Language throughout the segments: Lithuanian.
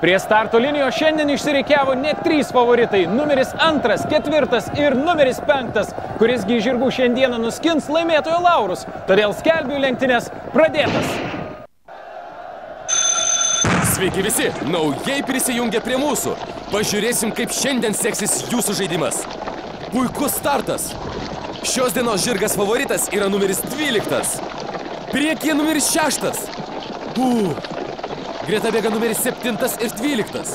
Prie starto linijos šiandien išsireikiavo net trys favoritai - numeris antras, ketvirtas ir numeris penktas, kurisgi žirgų šiandieną nuskins laimėtojo laurus. Todėl skelbiu lenktynės pradėtas. Sveiki visi, naujai prisijungę prie mūsų. Pažiūrėsim, kaip šiandien seksis jūsų žaidimas. Puikus startas. Šios dienos žirgas favoritas yra numeris 12. Priekyje numeris 6. Uu. Greta bėga numeris 7 ir 12.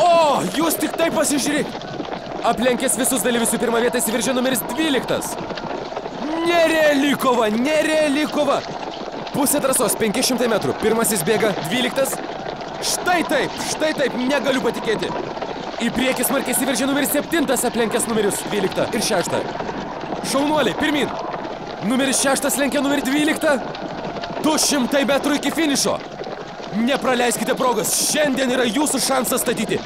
O, jūs tik tai pasižiūrėk. Aplenkęs visus dalyvius į pirmą vietą įsiveržė numeris 12. Nereali kova, nereali kova. Pusė trasos 500 metrų. Pirmasis bėga 12. Štai taip, štai taip, negaliu patikėti. Į priekį smarkiai įsiveržė numeris 7, aplenkęs numerius 12 ir 6. Šaunuoliai, pirmin. Numeris 6 lenkia numerį 12. 200 metrų iki finišo. Nepraleiskite progos, šiandien yra jūsų šansas statyti.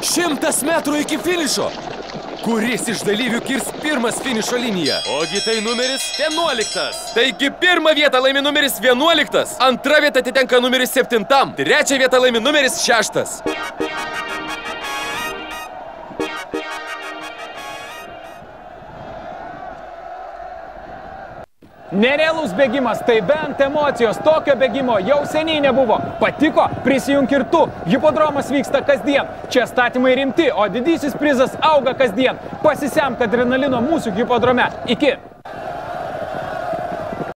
100 metrų iki finišo. Kuris iš dalyvių kirs pirmas finišo liniją? Ogi tai numeris 11. Taigi pirmą vietą laimi numeris 11, antra vieta atitenka numeris 7, trečią vietą laimi numeris 6. Nerealus bėgimas, tai bent emocijos, tokio bėgimo jau seniai nebuvo. Patiko, prisijunk ir tu. Hipodromas vyksta kasdien. Čia statymai rimti, o didysis prizas auga kasdien. Pasisemk adrenalino mūsų hipodrome. Iki.